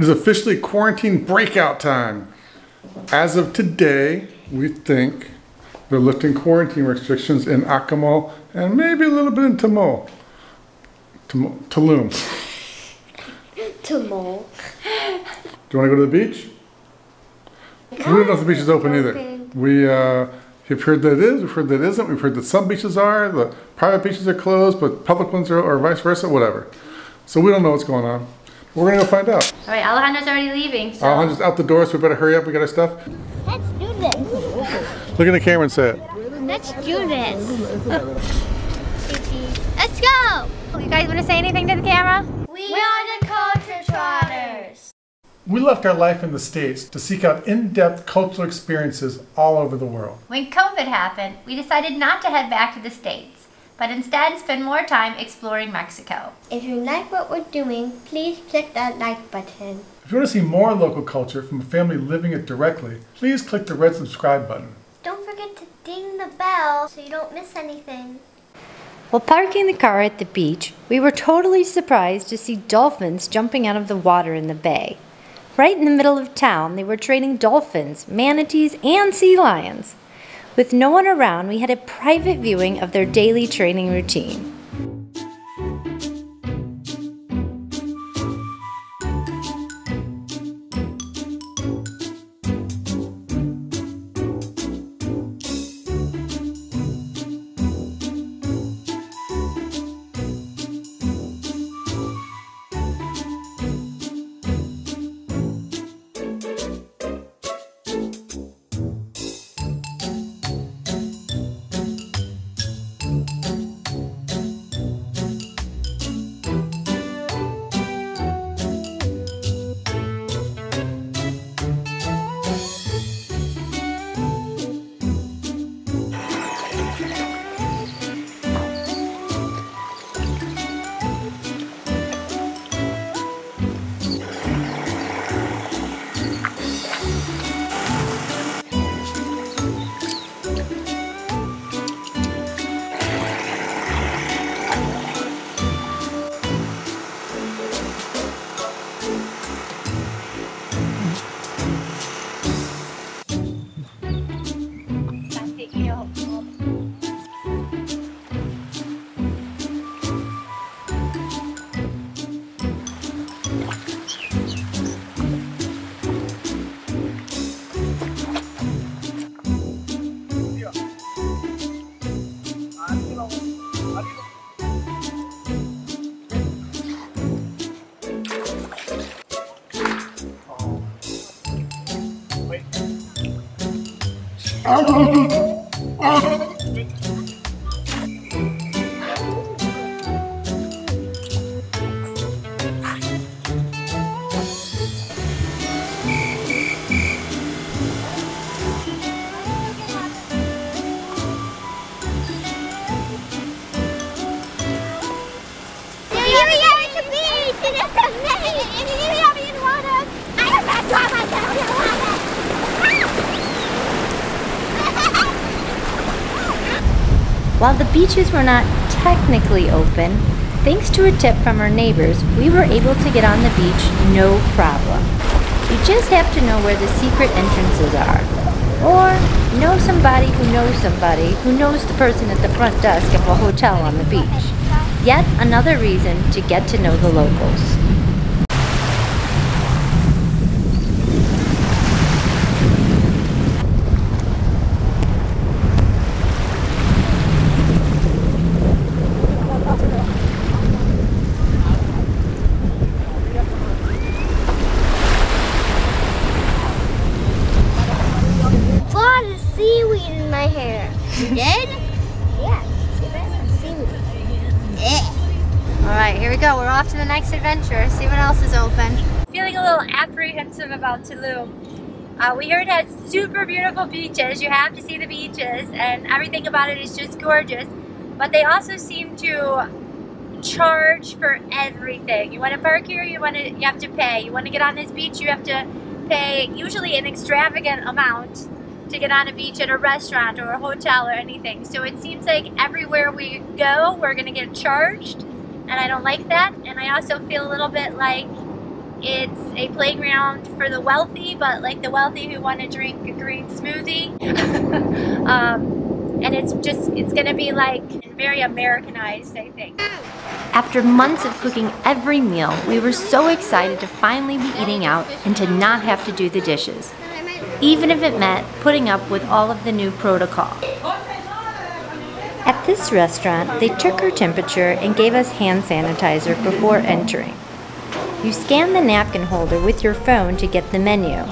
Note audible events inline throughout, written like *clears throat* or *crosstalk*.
It is officially quarantine breakout time. As of today, we think they're lifting quarantine restrictions in Akumal and maybe a little bit in Tamo. Tamo Tulum. Tomorrow. Do you want to go to the beach? We don't know if the beach is open either. We, uh, we've heard that it is, we've heard that it isn't, we've heard that some beaches are, the private beaches are closed, but public ones are, or vice versa, whatever. So we don't know what's going on. We're gonna go find out. All right, Alejandro's already leaving, so. Alejandro's out the door, so we better hurry up, we got our stuff. Let's do this. Look at the camera and say it. Let's do this. Let's go. You guys want to say anything to the camera? We are the Culture Trotters. We left our life in the States to seek out in-depth cultural experiences all over the world. When COVID happened, we decided not to head back to the States, but instead spend more time exploring Mexico. If you like what we're doing, please click that like button. If you want to see more local culture from a family living it directly, please click the red subscribe button. Don't forget to ding the bell so you don't miss anything. While parking the car at the beach, we were totally surprised to see dolphins jumping out of the water in the bay. Right in the middle of town, they were training dolphins, manatees, and sea lions. With no one around, we had a private viewing of their daily training routine. Here While the beaches were not technically open, thanks to a tip from our neighbors, we were able to get on the beach no problem. You just have to know where the secret entrances are. Or know somebody who knows somebody who knows the person at the front desk of a hotel on the beach. Yet another reason to get to know the locals. Next adventure. See what else is open. Feeling a little apprehensive about Tulum. Uh, we heard it has super beautiful beaches. You have to see the beaches, and everything about it is just gorgeous. But they also seem to charge for everything. You want to park here, you want to you have to pay. You want to get on this beach, you have to pay usually an extravagant amount to get on a beach at a restaurant or a hotel or anything. So it seems like everywhere we go, we're gonna get charged, and I don't like that. And I also feel a little bit like it's a playground for the wealthy, but like the wealthy who want to drink a green smoothie. *laughs* um, and it's just, it's gonna be like very Americanized, I think. After months of cooking every meal, we were so excited to finally be eating out and to not have to do the dishes, even if it meant putting up with all of the new protocol. At this restaurant, they took our temperature and gave us hand sanitizer before entering. You scan the napkin holder with your phone to get the menu.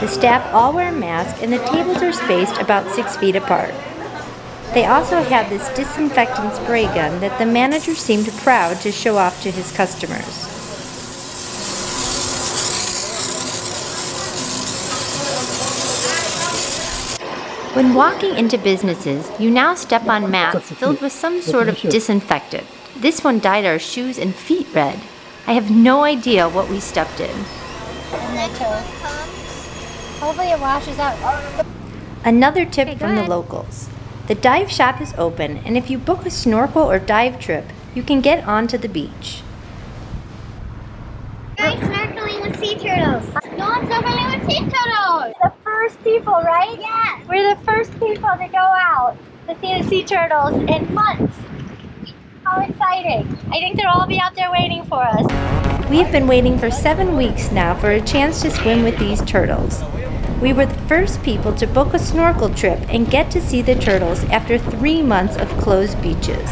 The staff all wear masks and the tables are spaced about six feet apart. They also have this disinfectant spray gun that the manager seemed proud to show off to his customers. When walking into businesses, you now step on mats filled with some sort of disinfectant. This one dyed our shoes and feet red. I have no idea what we stepped in. Hopefully it washes out. Another tip Okay, from the locals. The dive shop is open, and if you book a snorkel or dive trip, you can get onto the beach. Guys, snorkeling with sea turtles. No one's snorkeling with sea turtles. The first people, right? Yeah. We're the first people to go out to see the sea turtles in months. How exciting. I think they'll all be out there waiting for us. We have been waiting for seven weeks now for a chance to swim with these turtles. We were the first people to book a snorkel trip and get to see the turtles after three months of closed beaches.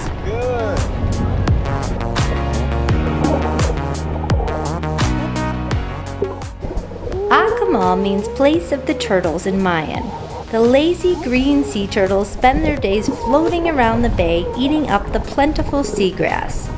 Means place of the turtles in Mayan. The lazy green sea turtles spend their days floating around the bay eating up the plentiful seagrass.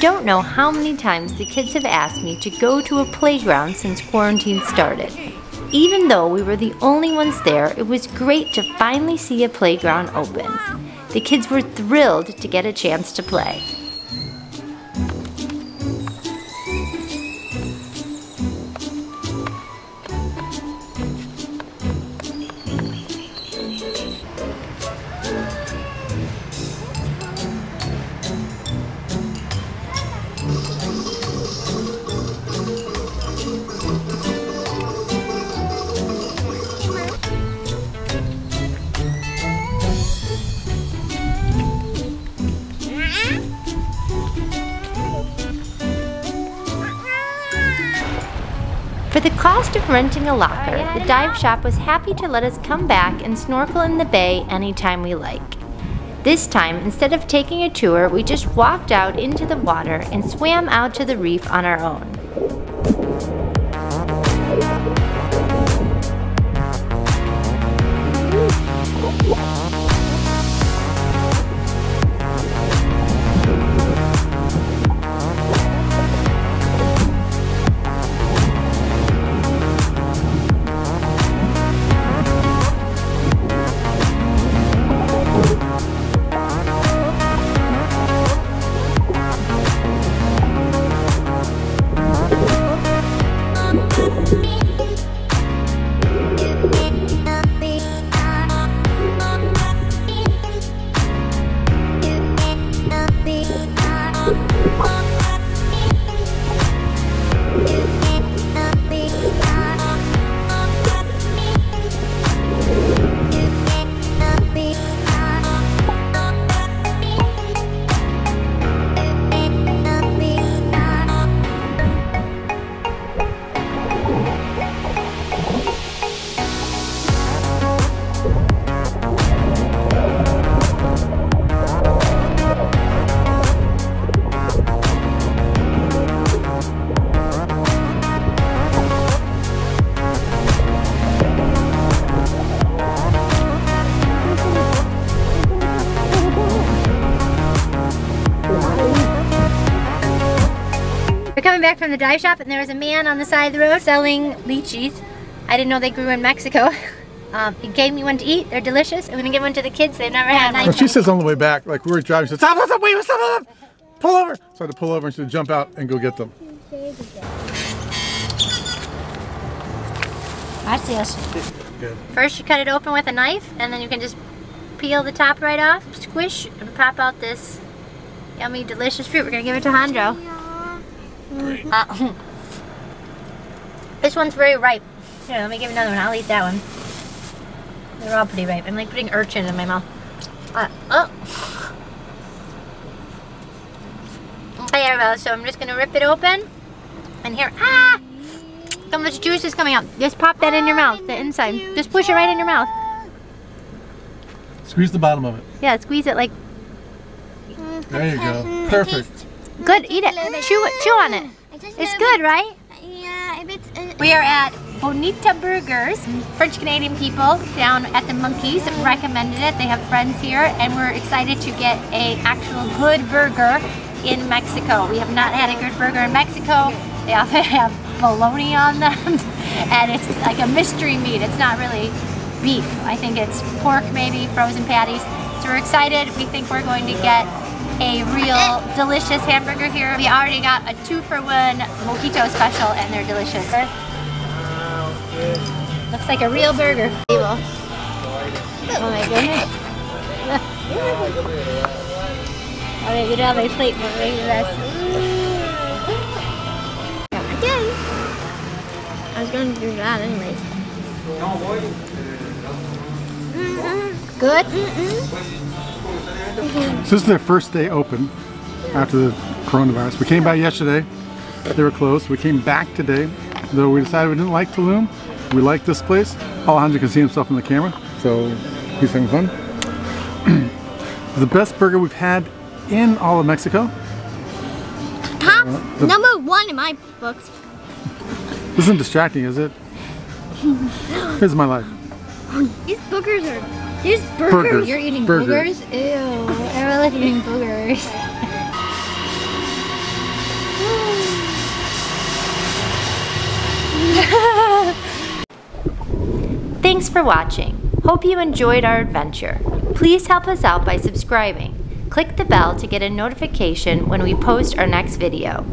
Don't know how many times the kids have asked me to go to a playground since quarantine started. Even though we were the only ones there, it was great to finally see a playground open. The kids were thrilled to get a chance to play. Cost of renting a locker, the dive shop was happy to let us come back and snorkel in the bay anytime we like. This time, instead of taking a tour, we just walked out into the water and swam out to the reef on our own. Oh. We're coming back from the dive shop and there was a man on the side of the road selling lychees. I didn't know they grew in Mexico. *laughs* Um, he gave me one to eat. They're delicious. I'm gonna give one to the kids. They've never had Well, one. she says on the way back, like we were driving, she said, stop, stop, wait, stop, stop, pull over. So I had to pull over and she to jump out and go get them. This. Good. First you cut it open with a knife and then you can just peel the top right off, squish, and pop out this yummy, delicious fruit. We're gonna give it to Handro. Uh, *laughs* this one's very ripe. Here, let me give another one. I'll eat that one. They're all pretty ripe. I'm like putting urchin in my mouth. Uh, oh. Okay, there we. So I'm just gonna rip it open. And here, ah! So much juice is coming out. Just pop that in your mouth, the inside. Just push it right in your mouth. Squeeze the bottom of it. Yeah, squeeze it like There you go. Perfect. Good. Eat it. Chew it. Chew on it. It's good, right? Yeah, if it's. Uh, We are at Bonita Burgers. French Canadian people down at the Monkeys recommended it. They have friends here, and we're excited to get a actual good burger in Mexico. We have not had a good burger in Mexico. They often *laughs* have bologna on them, *laughs* and it's like a mystery meat. It's not really beef. I think it's pork, maybe frozen patties. So we're excited. We think we're going to get a real delicious hamburger here. We already got a two for one mojito special and they're delicious. Looks like a real burger. Oh my goodness. Okay, get out of my plate for me. again. I was going to do that anyways. Mm-hmm. Good? Mm-hmm. So this is their first day open after the coronavirus. We came by yesterday. They were closed. We came back today. Though we decided we didn't like Tulum. We like this place. Alejandro can see himself in the camera, so he's having fun. *clears throat* the best burger we've had in all of Mexico. Top uh, the- number one in my books. This isn't distracting, is it? *laughs* Here's my life. These boogers are. These burgers. Burgers. You're eating Burgers. boogers? Ew. I really like eating boogers. *laughs* Thanks for watching. Hope you enjoyed our adventure. Please help us out by subscribing. Click the bell to get a notification when we post our next video.